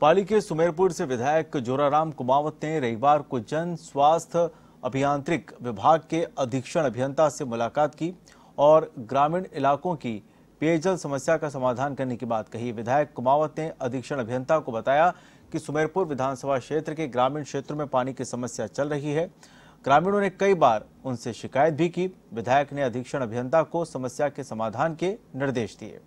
पाली के सुमेरपुर से विधायक जोराराम कुमावत ने रविवार को जन स्वास्थ्य अभियांत्रिक विभाग के अधीक्षण अभियंता से मुलाकात की और ग्रामीण इलाकों की पेयजल समस्या का समाधान करने की बात कही। विधायक कुमावत ने अधीक्षण अभियंता को बताया कि सुमेरपुर विधानसभा क्षेत्र के ग्रामीण क्षेत्रों में पानी की समस्या चल रही है। ग्रामीणों ने कई बार उनसे शिकायत भी की। विधायक ने अधीक्षण अभियंता को समस्या के समाधान के निर्देश दिए।